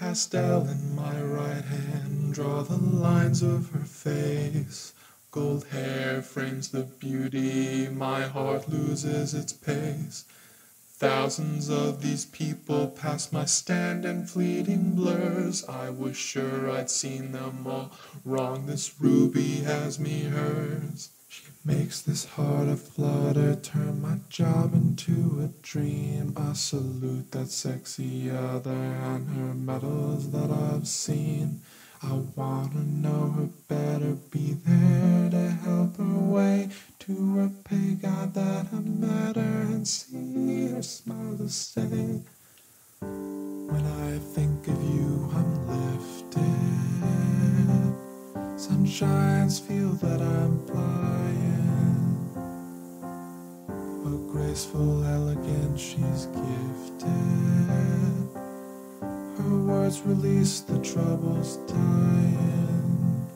Pastel in my right hand, draw the lines of her face. Gold hair frames the beauty, my heart loses its pace. Thousands of these people pass my stand in fleeting blurs. I was sure I'd seen them all wrong. This ruby has me hers. She makes this heart a flutter, turn my job into a dream. I salute that sexy other and her medals that I've seen. I wanna know her better, be there to help her way to repay God that I met her and see her smile to say. When I think of you, I'm Sunshines feel that I'm flying. A graceful elegance, she's gifted. Her words release the troubles dying.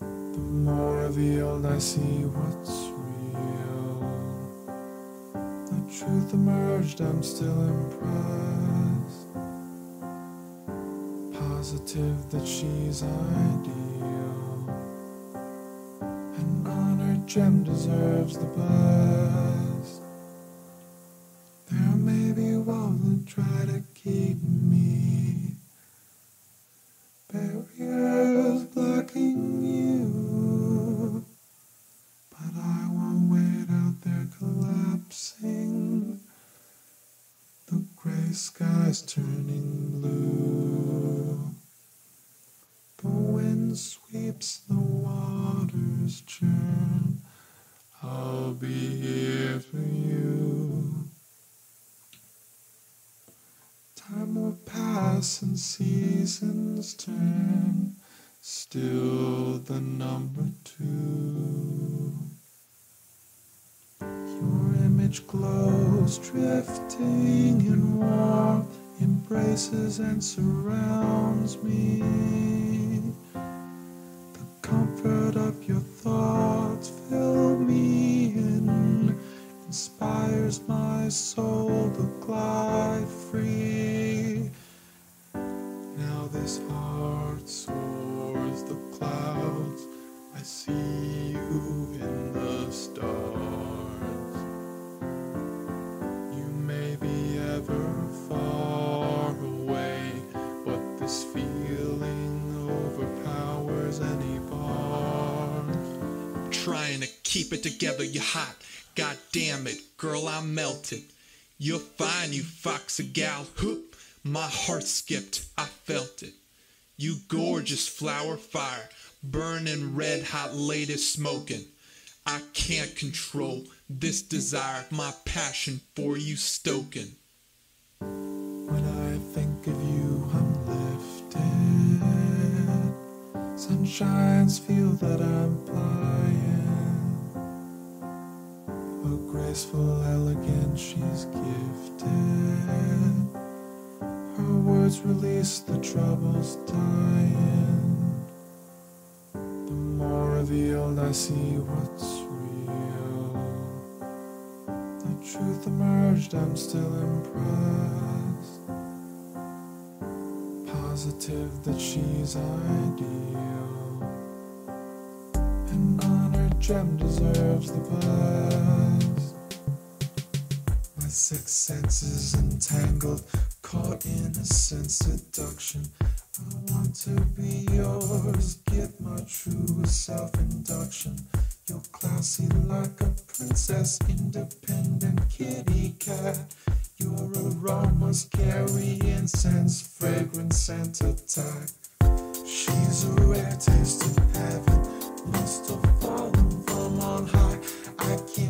The more revealed I see what's real. The truth emerged, I'm still impressed. Positive that she's ideal. Gem deserves the best. And surrounds me. Together, you're hot. God damn it, girl, I'm melted. You're fine, you foxy gal. Hoop, my heart skipped, I felt it. You gorgeous flower fire, burning red hot lady smoking. I can't control this desire, my passion for you stoking. When I think of you, I'm lifted. Sunshines feel that I'm flying. Graceful elegance, she's gifted. Her words release the troubles dying. The more revealed I see what's real. The truth emerged, I'm still impressed. Positive that she's ideal. An honored gem deserves the best. My six senses entangled, caught in a sense seduction. I want to be yours, get my true self induction. You're classy like a princess, independent kitty cat. Your aromas carry incense, fragrance, scent attack. She's a rare taste of heaven, fallen from on high.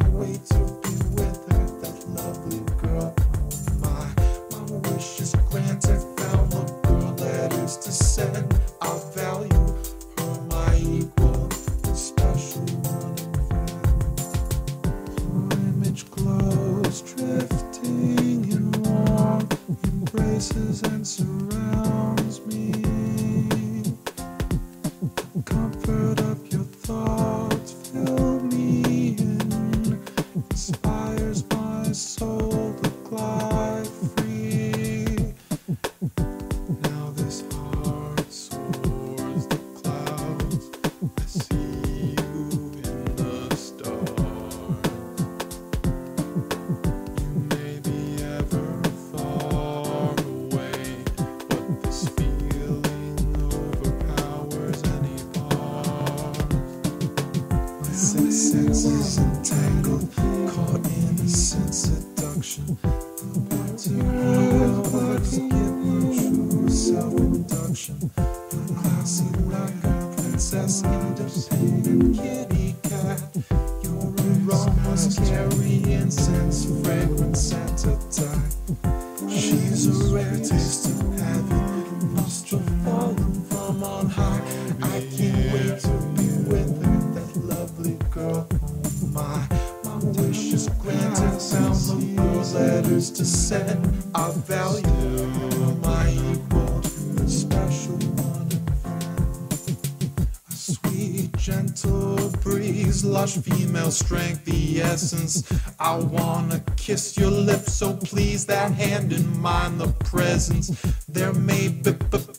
massage, female strength, the essence. I wanna kiss your lips, so please that hand in mine, the presence. There may be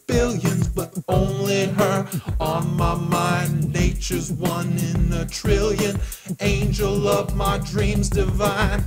billions, but only her on my mind. Nature's one in a trillion, angel of my dreams divine.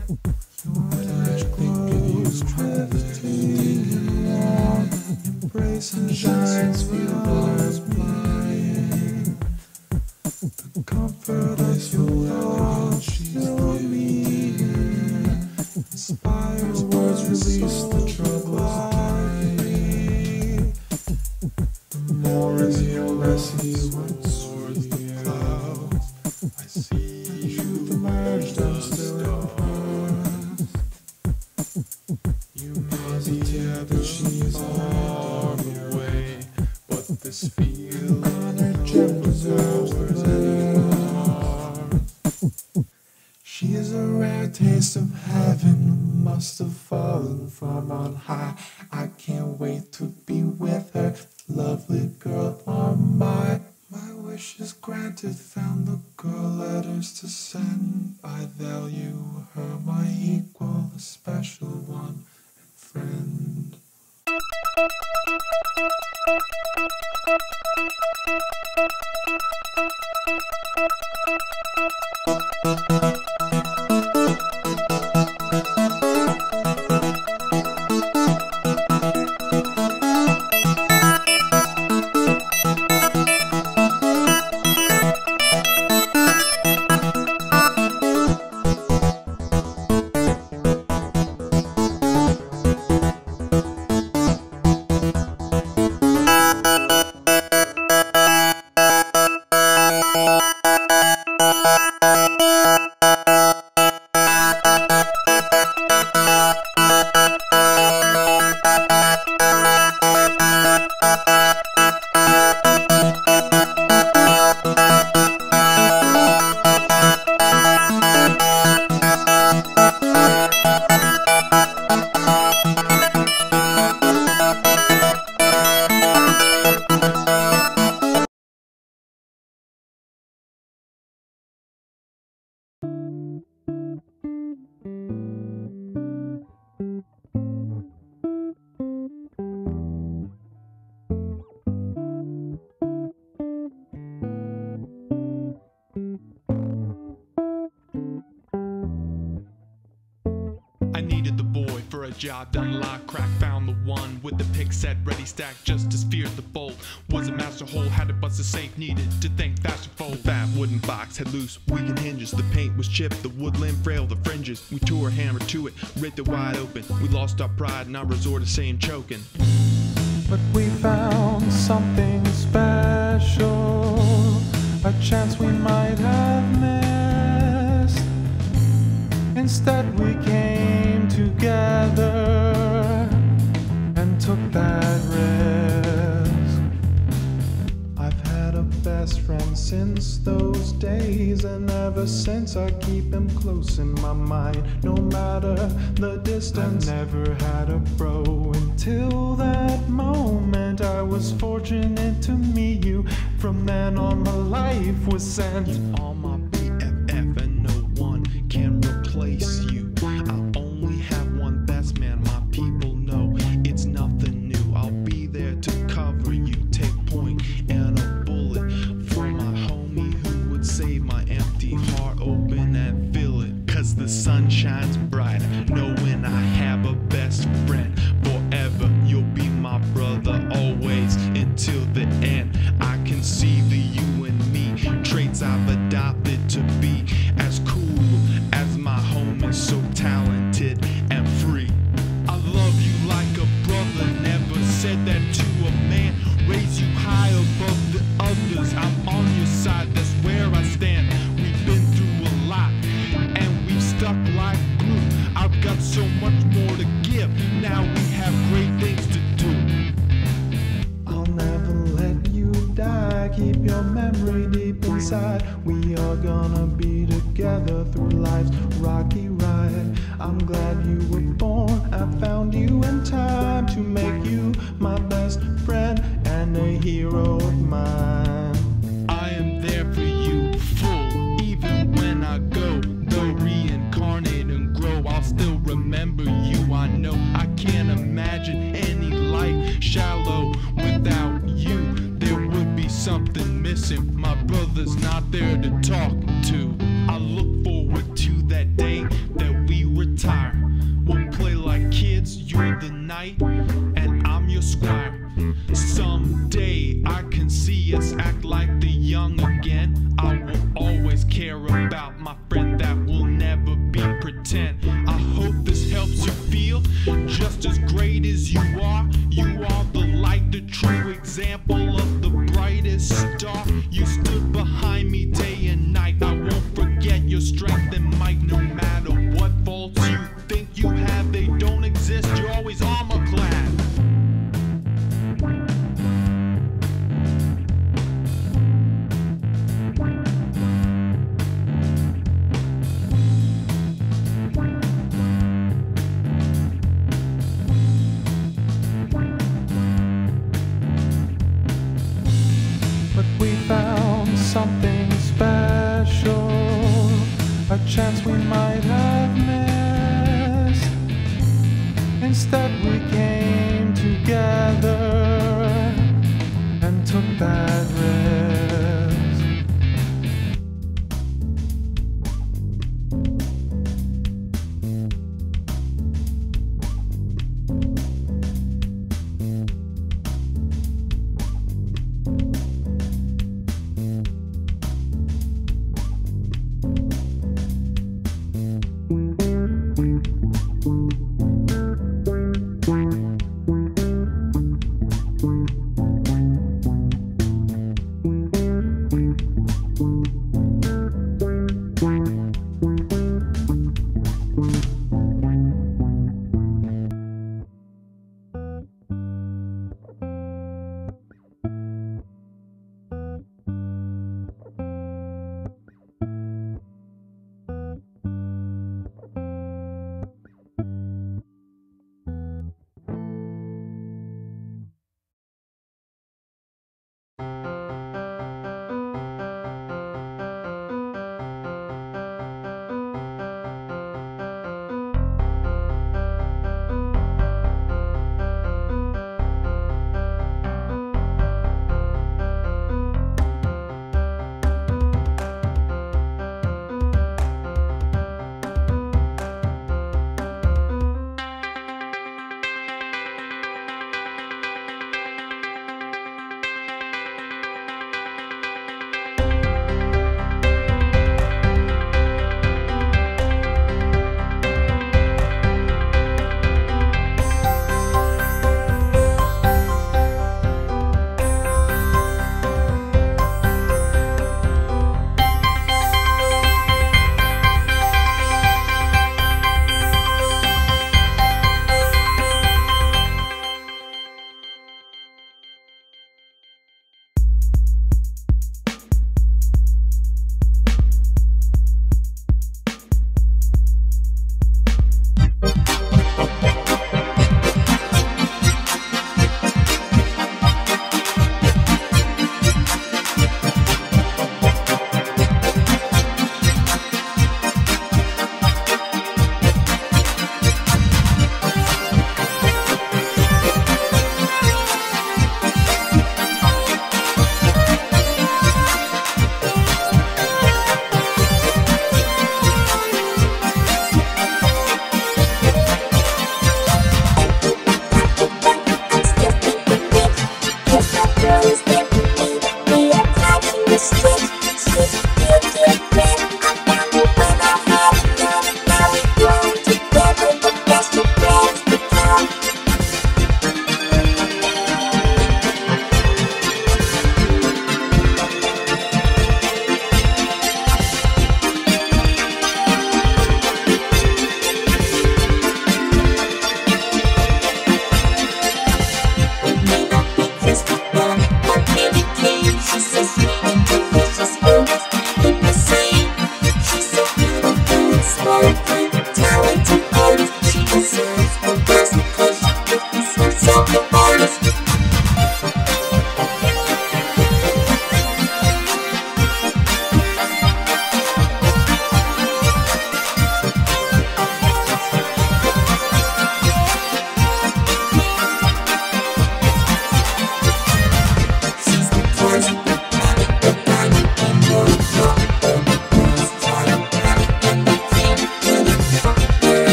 ripped it wide open. We lost our pride and I resort to saying choking. But we found something special, a chance we might have missed. Instead, we came together and took that risk. best friend since those days, and ever since I keep him close in my mind, no matter the distance. I never had a bro until that moment. I was fortunate to meet you. From then on, my life was sent.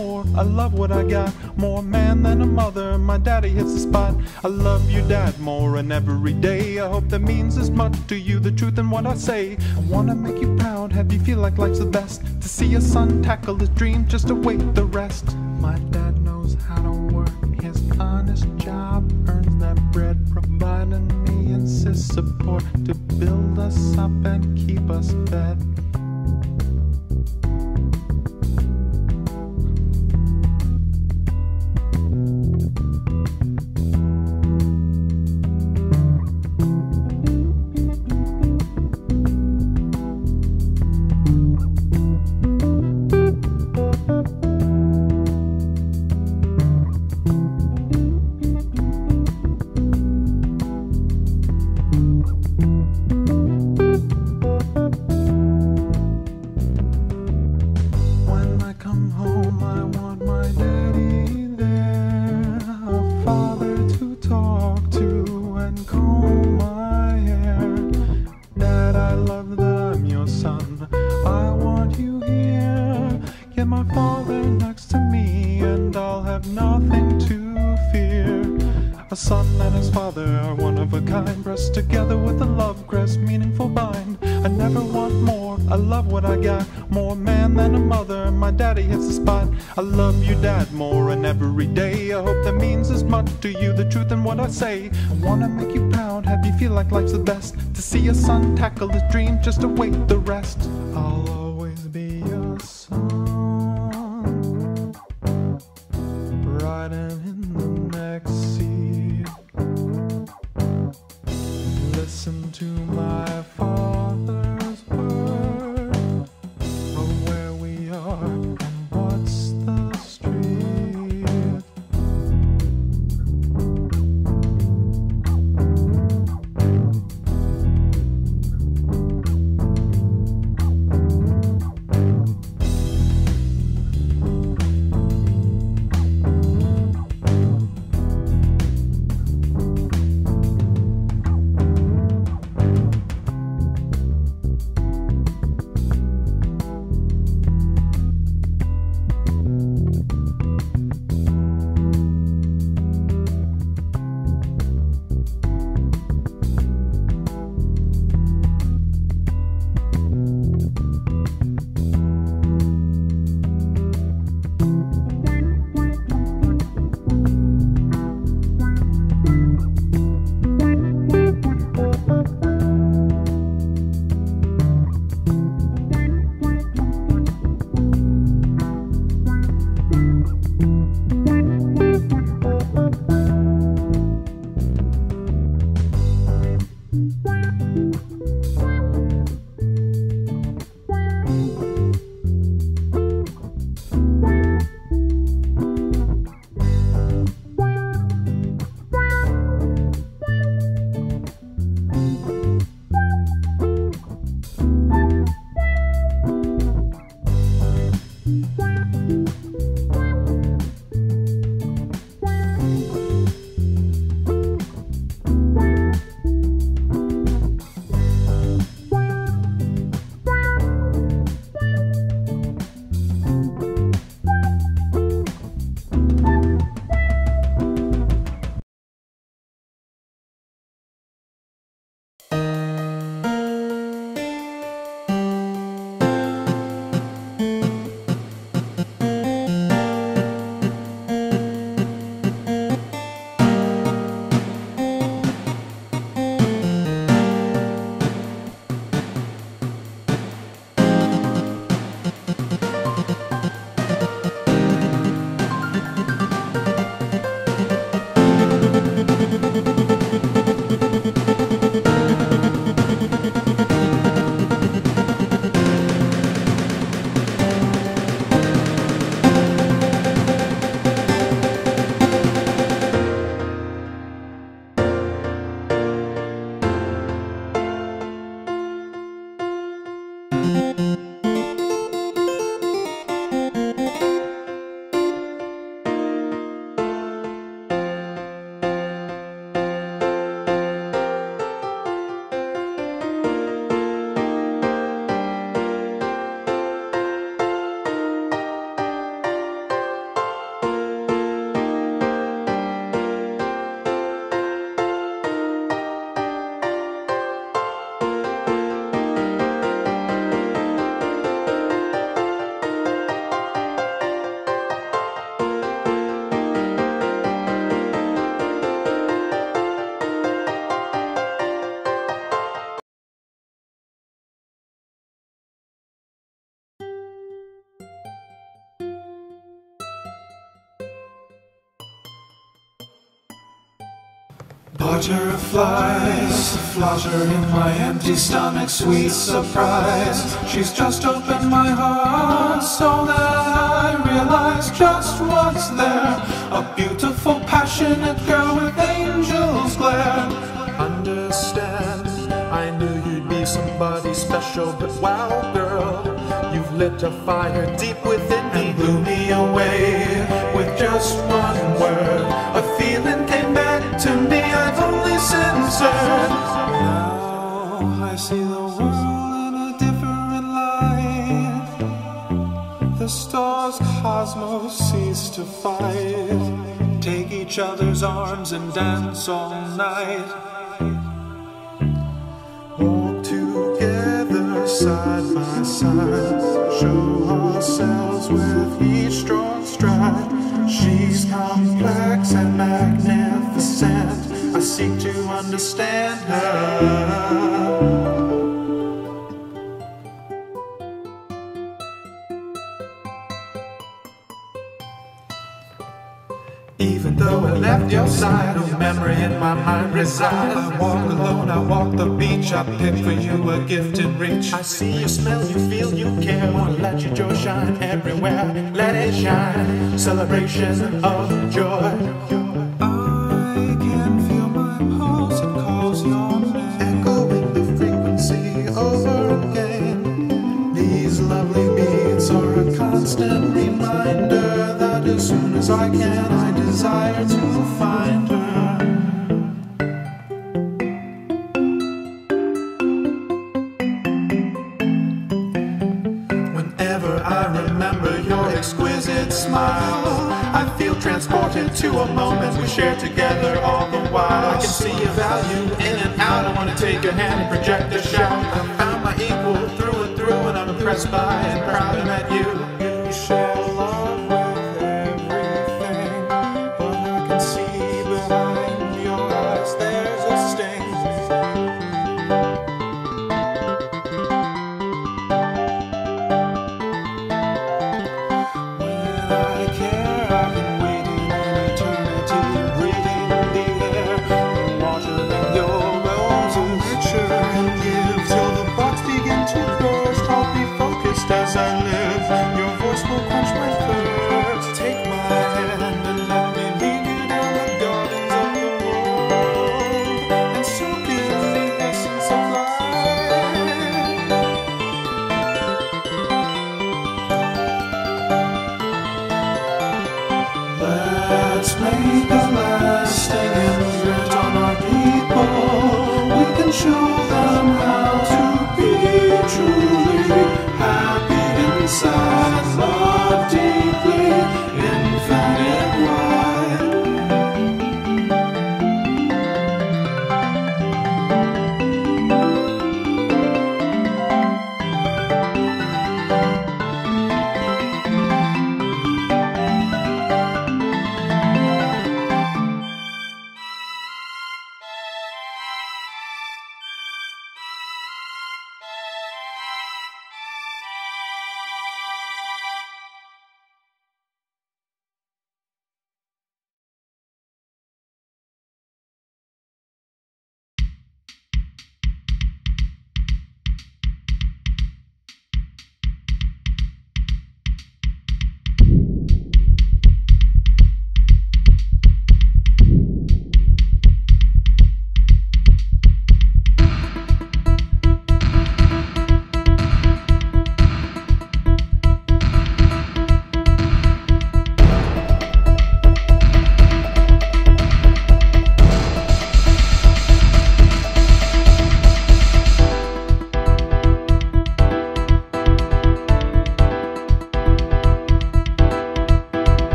more. I love what I got, more man than a mother. My daddy hits the spot. I love you, Dad, more, and every day I hope that means as much to you the truth in what I say. I wanna make you proud, have you feel like life's the best. To see your son tackle his dream, just await the rest. My dad knows how to work his honest job, earns that bread, providing me and sis support to build us up and keep us fed. wait the Butterflies flutter in my empty stomach, sweet surprise. She's just opened my heart so that I realize just what's there. A beautiful, passionate girl with angel's glare. Understand, I knew you'd be somebody special, but wow, girl, you've lit a fire deep within me. and blew me away with just one word. Now I see the world in a different light. The stars, cosmos cease to fight. Take each other's arms and dance all night. Walk together side by side, show ourselves with each strong stride. She's complex and magnificent. I seek to understand her. Even though I left your side, a memory in my mind resides. I walk alone, I walk the beach. I pick for you a gift in reach. I see you, smell you, feel you care. Wanna let your joy shine everywhere. Let it shine. Celebration of joy. To a moment we shared together all the while. I can see your value in and out. I wanna take your hand and project a shout. I found my equal through and through, and I'm impressed by and proud I met you.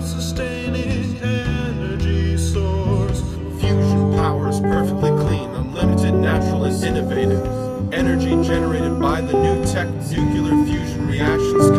self-sustaining energy source. Fusion power is perfectly clean, unlimited, natural, and innovative. Energy generated by the new tech nuclear fusion reactions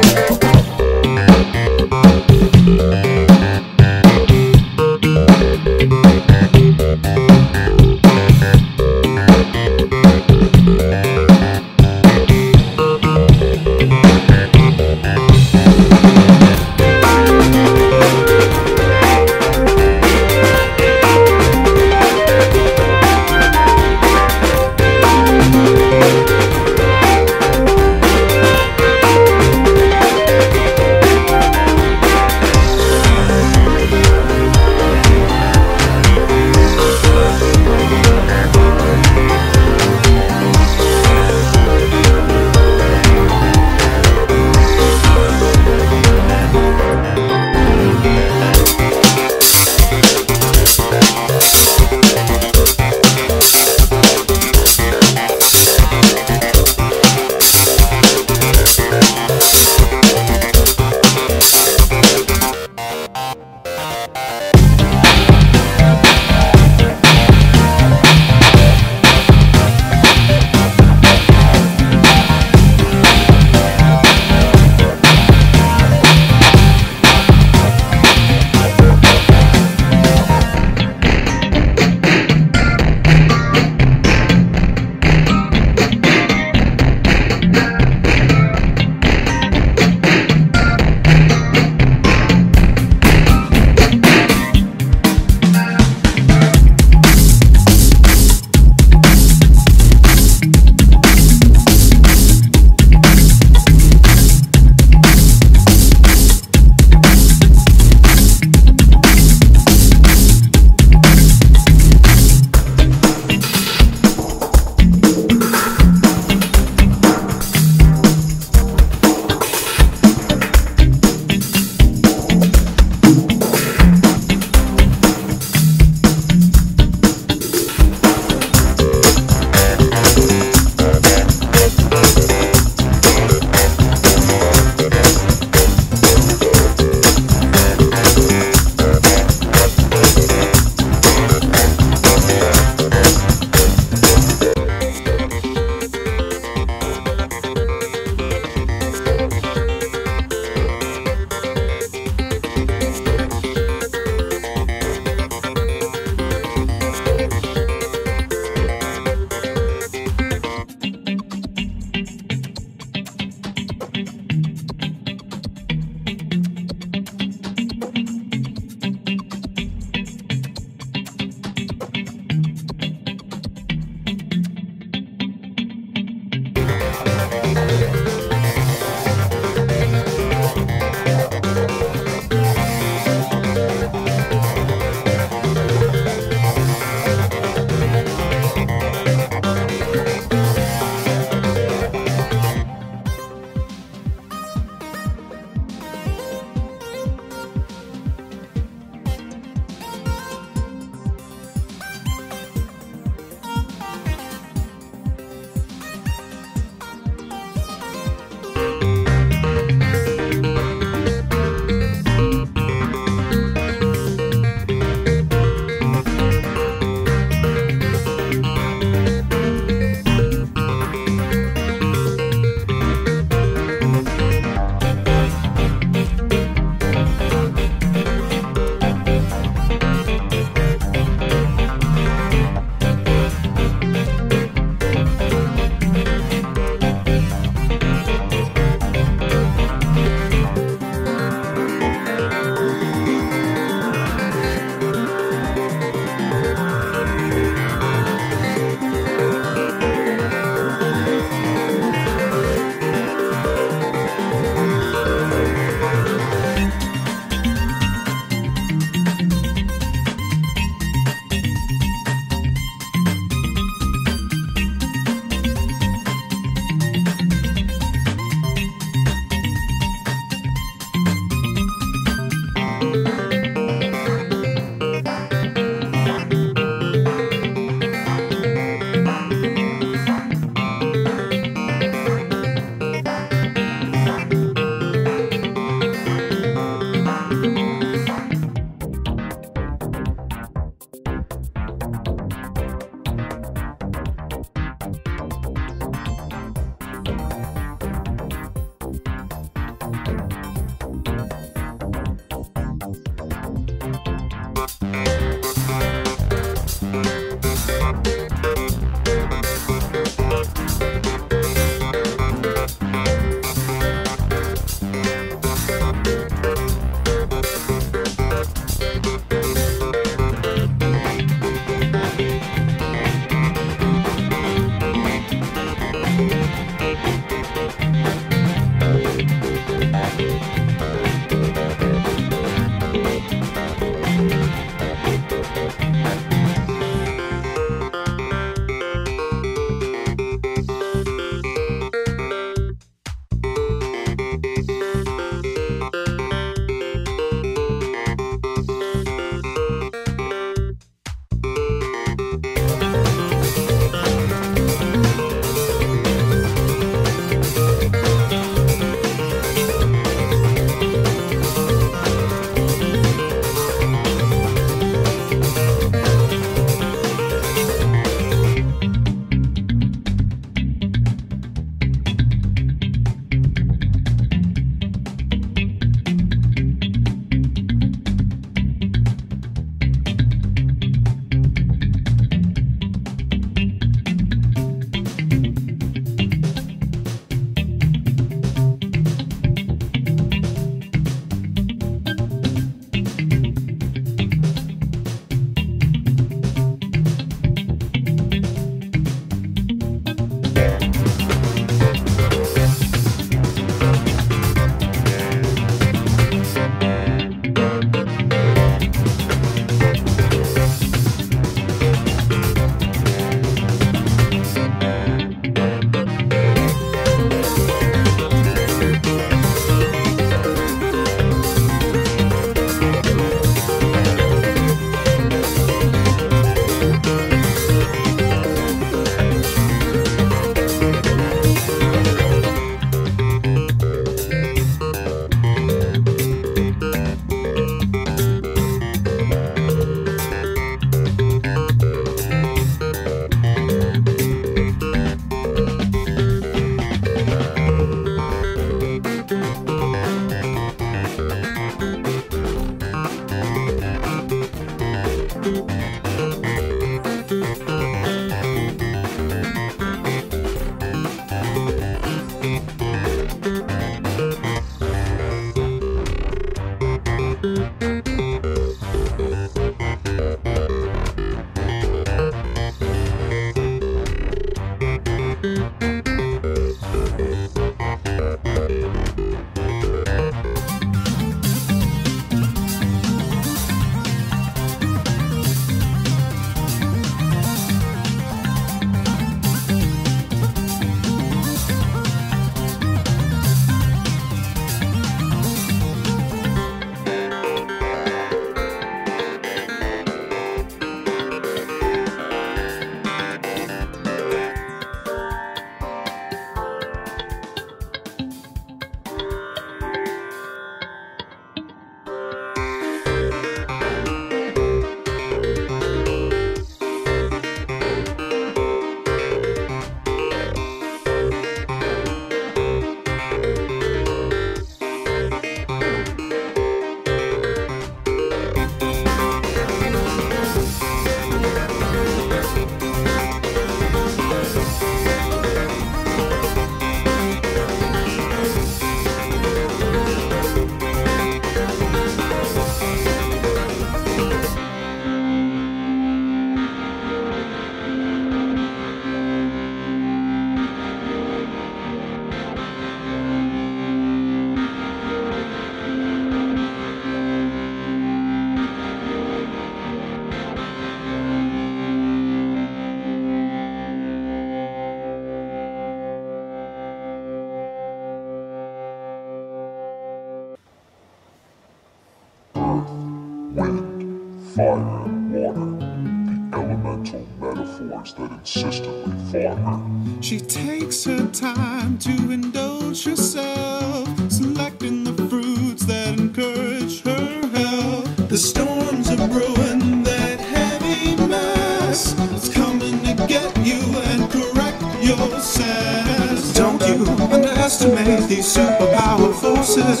superpower forces.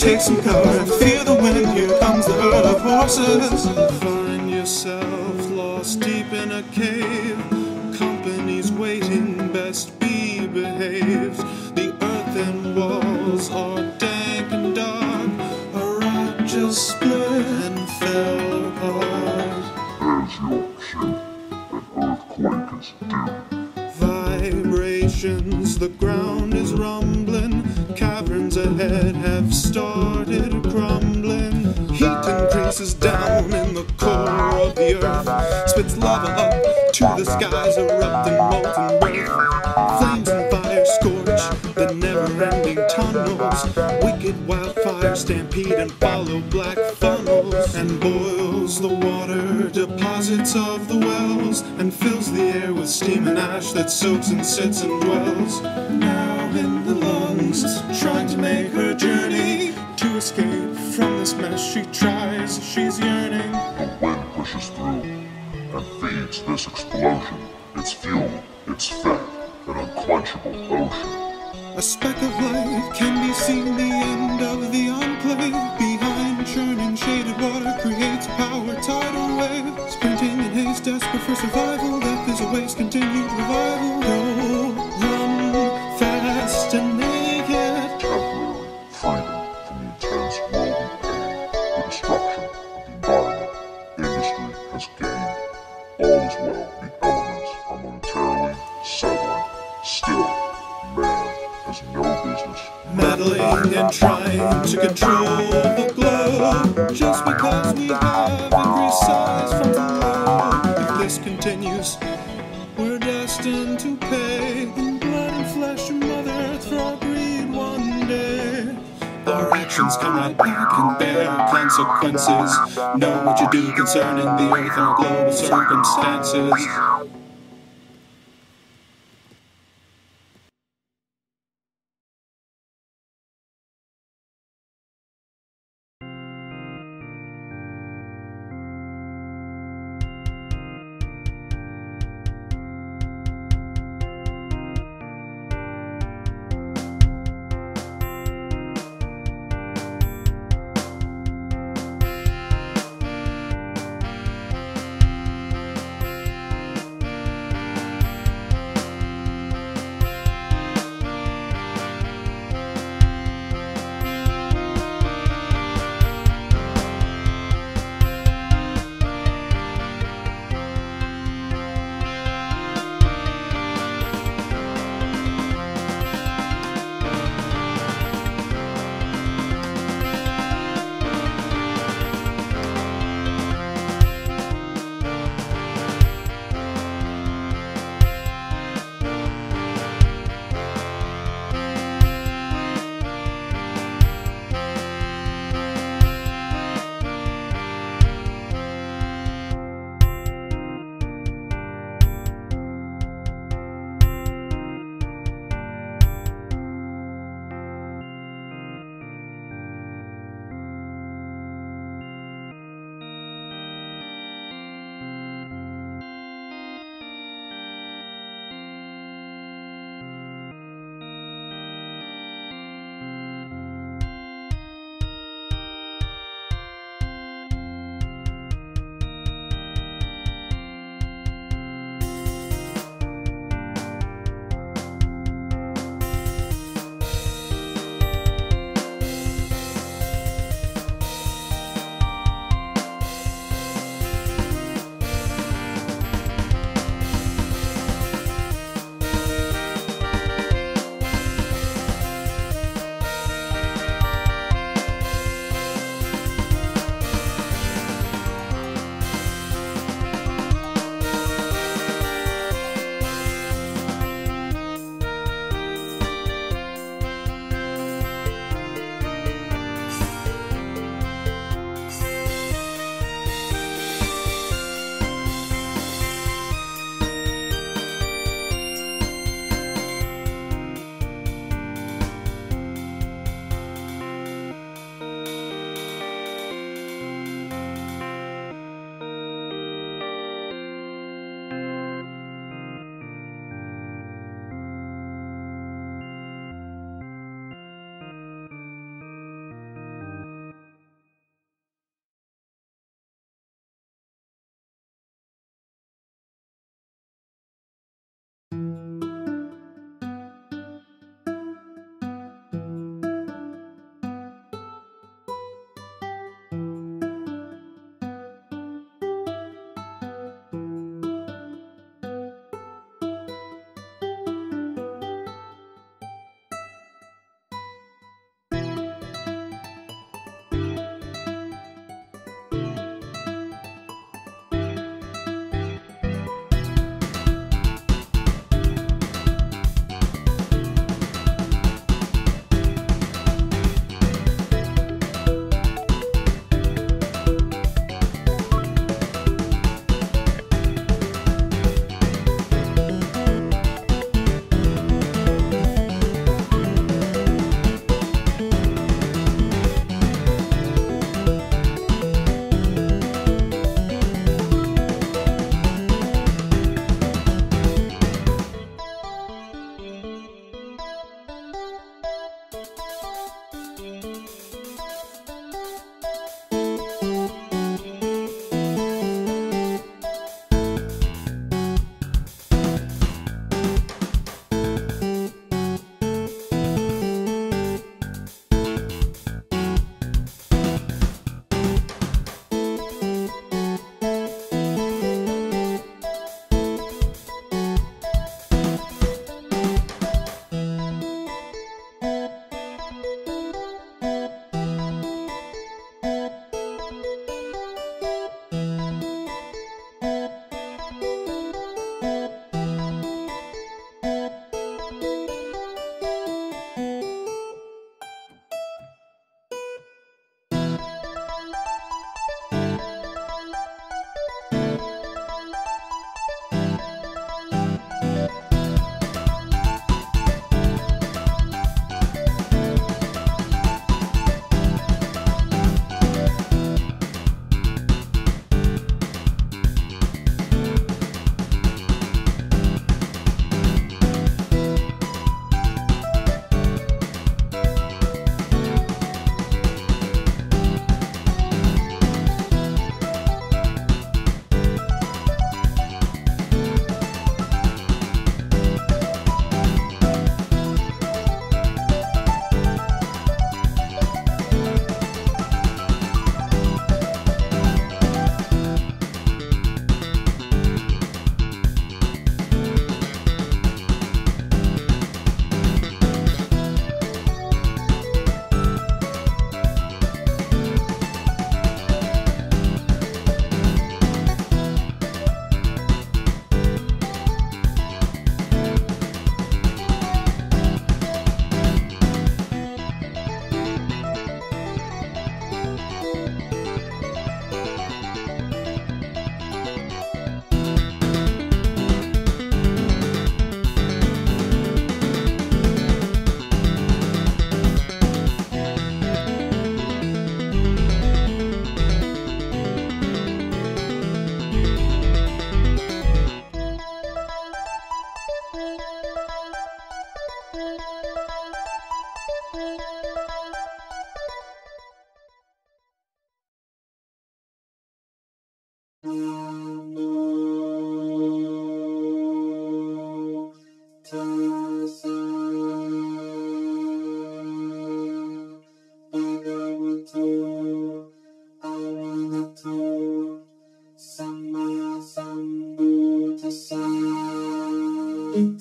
Take some cover. feel the wind, here comes the herd of horses. that have started crumbling. Heat increases down in the core of the earth, spits lava up to the skies, erupting molten earth. Flames and fire scorch the never-ending tunnels. Wicked wildfires stampede and follow black funnels and boils the water deposits of the wells and fills the air with steam and ash that soaks and sits and dwells. concerning the earth and global circumstances.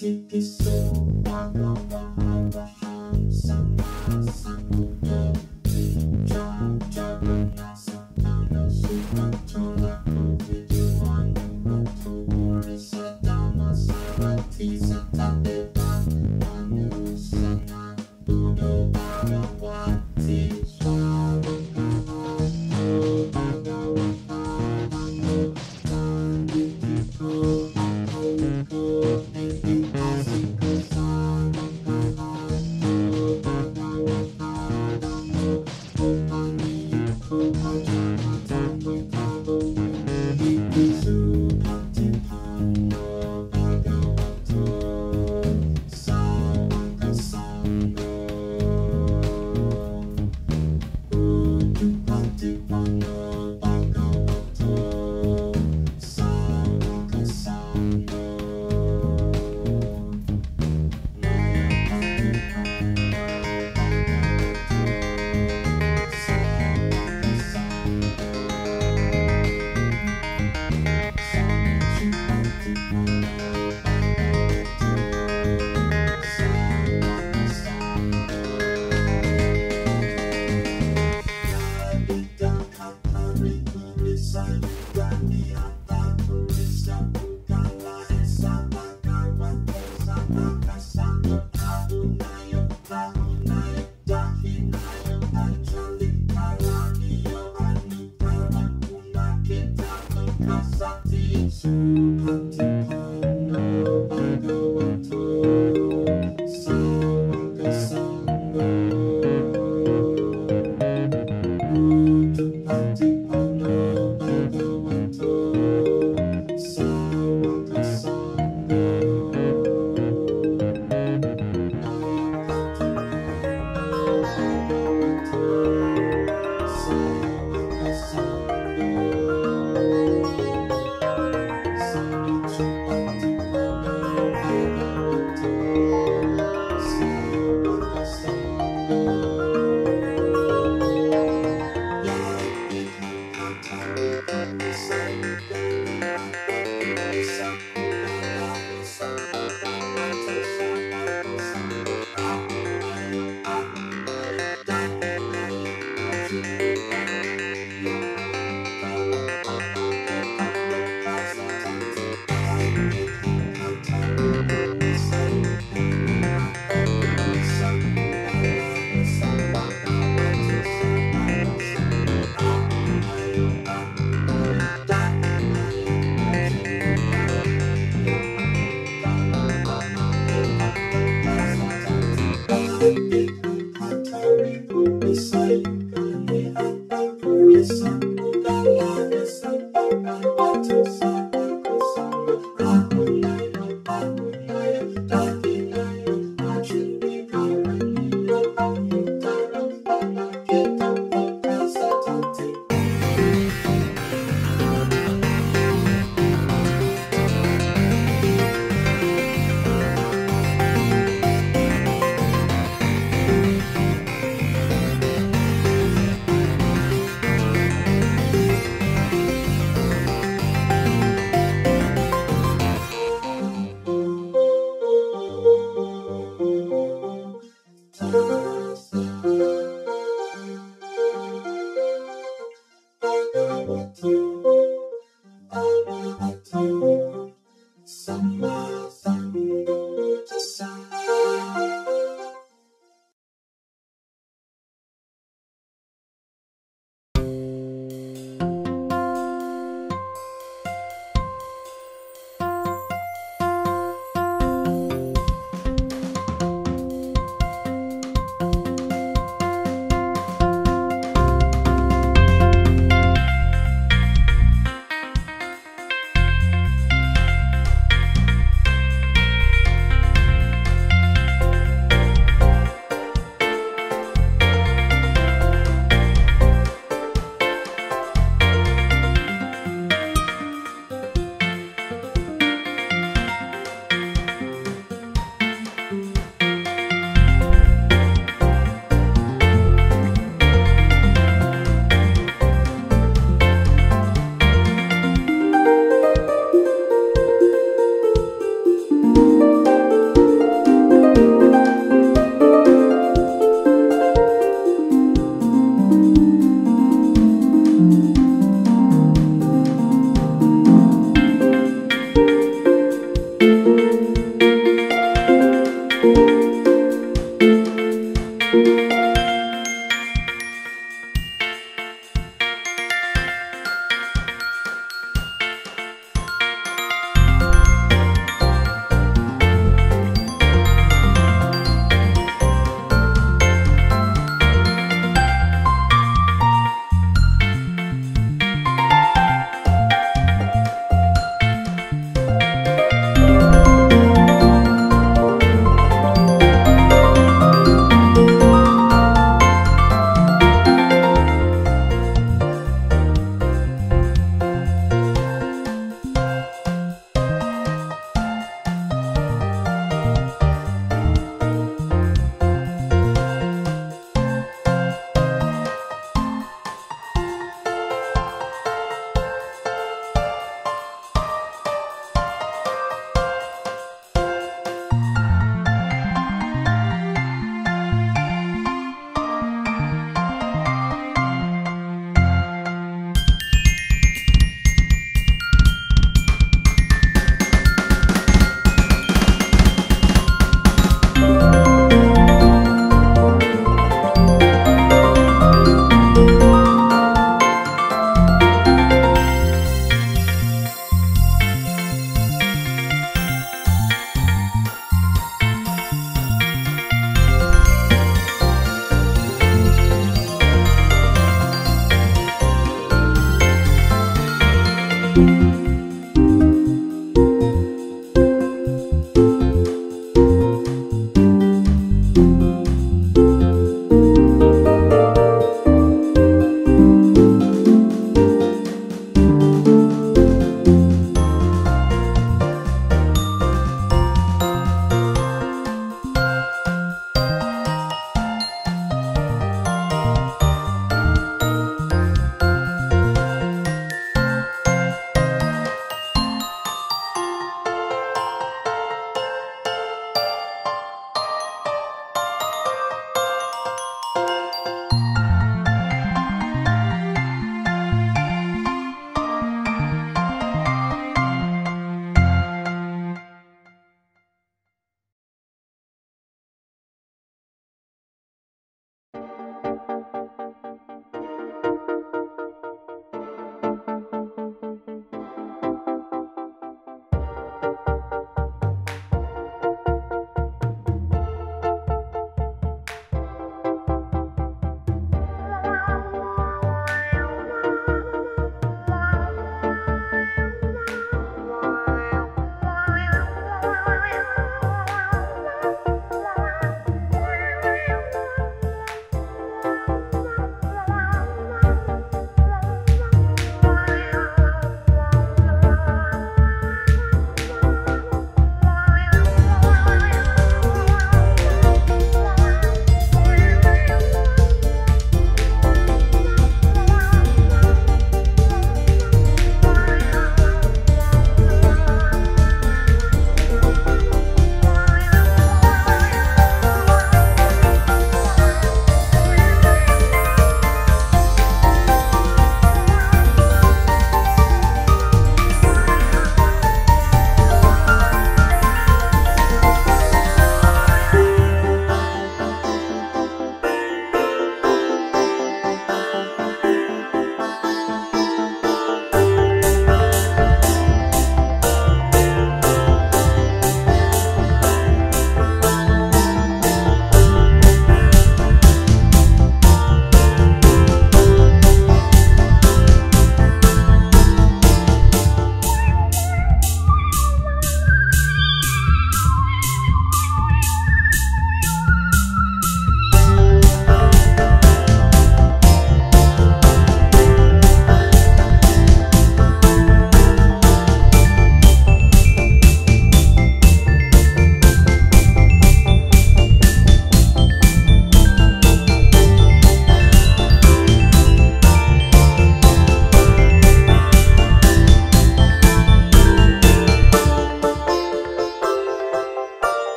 Concentrated. Thank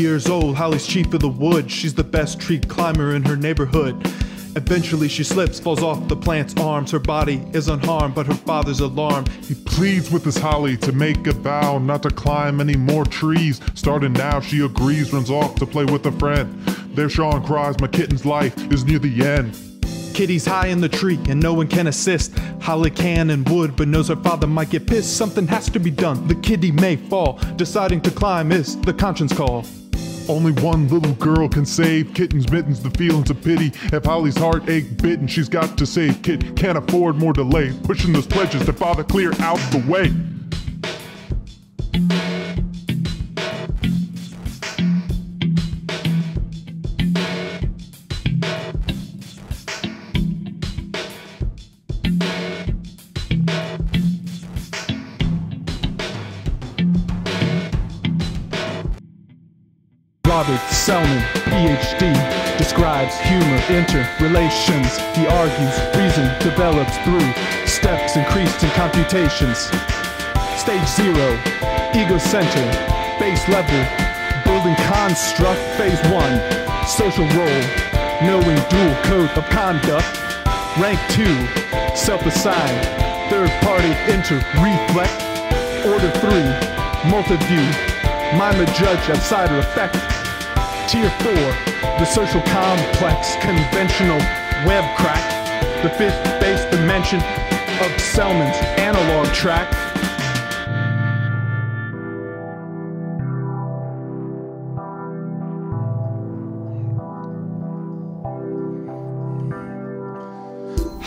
years old, Holly's chief of the woods. She's the best tree climber in her neighborhood. Eventually, she slips, falls off the plant's arms. Her body is unharmed, but her father's alarmed. He pleads with his Holly to make a vow not to climb any more trees. Starting now, she agrees, runs off to play with a friend. There, Sean cries, My kitten's life is near the end. Kitty's high in the tree and no one can assist. Holly can and would, but knows her father might get pissed. Something has to be done. The kitty may fall. Deciding to climb is the conscience call. Only one little girl can save Kitten's mittens, the feelings of pity. If Holly's heart ache bitten, she's got to save Kit. Can't afford more delay. Pushing those pledges to father clear out the way. Robert Selman, PhD, describes humor, interrelations. He argues reason develops through steps increased in computations. Stage zero, ego center, base level, building construct, phase one, social role, knowing dual code of conduct. Rank two, self assigned, third party inter reflect. Order three, multi-view, mind the judge outsider effect. Tier 4, the social complex, conventional web crack, the fifth base dimension of Selman's analog track.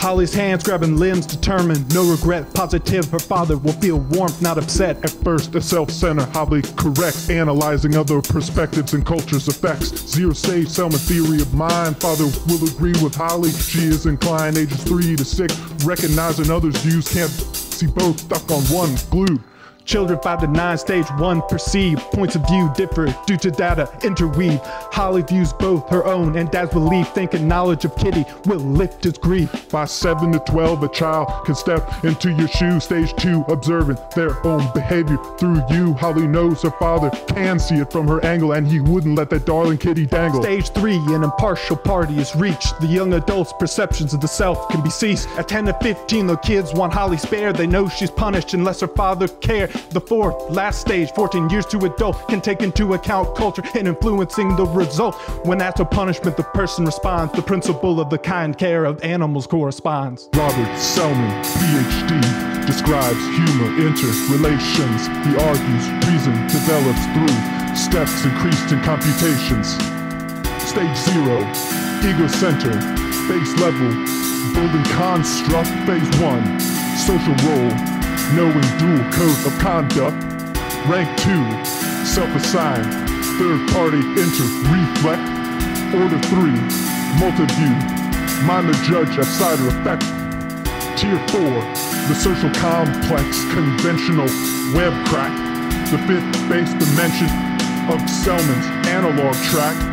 Holly's hands grabbing limbs determined, no regret, positive. Her father will feel warmth, not upset. At first, a self-centered, Holly correct, analyzing other perspectives and cultures' effects. Zero stage Selman theory of mind. Father will agree with Holly. She is inclined, ages three to six, recognizing others' views. Can't see both stuck on one, glued. Children 5 to 9, stage 1 perceive. Points of view differ due to data interweave. Holly views both her own and dad's belief, thinking knowledge of Kitty will lift his grief. By 7 to 12, a child can step into your shoes. Stage 2, observing their own behavior through you. Holly knows her father can see it from her angle, and he wouldn't let that darling kitty dangle. Stage 3, an impartial party is reached. The young adult's perceptions of the self can be ceased. At 10 to 15, the kids want Holly spared. They know she's punished unless her father cared. The fourth, last stage, 14 years to adult, can take into account culture and influencing the result. When asked punishment, the person responds. The principle of the kind care of animals corresponds. Robert Selman, PhD, describes humor, interrelations. He argues reason develops through steps increased in computations. Stage zero, ego center, base level, building construct, phase one, social role, knowing dual code of conduct. Rank two, self-assigned, third party inter-reflect. Order three, multi-view, mind the judge outsider effect. Tier 4, the social complex, conventional web crack, the fifth base dimension of Selman's analog track.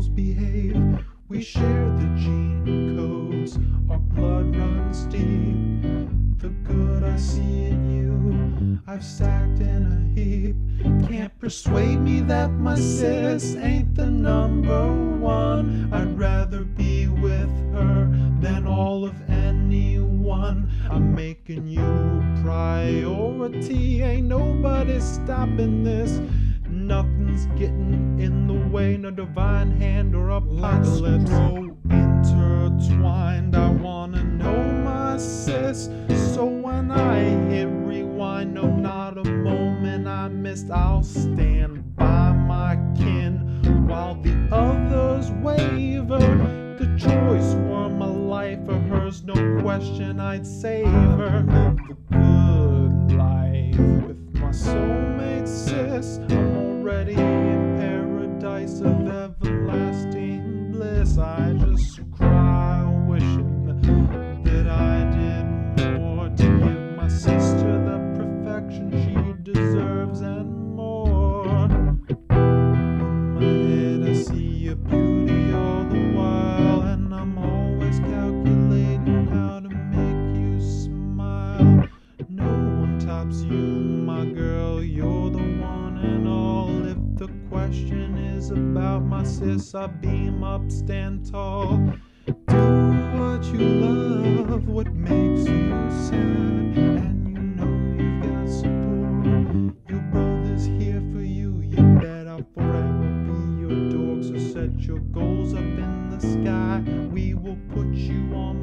Behave. We share the gene codes, our blood runs deep. The good I see in you, I've stacked in a heap. Can't persuade me that my sis ain't the number one. I'd rather be with her than all of anyone. I'm making you priority, ain't nobody stopping this. Nothing's getting in the way, no divine hand or apocalypse. grow intertwined. I wanna know my sis. So when I hit rewind, no, not a moment I missed. I'll stand by my kin while the others waver. The choice were my life or hers, no question I'd save her. Live the good life with my soulmate sis. Already in paradise of everlasting bliss. I just cry sis, I beam up, stand tall. Do what you love, what makes you sad, and you know you've got support. Your brother's here for you. You bet I'll forever be your dog. So set your goals up in the sky. We will put you on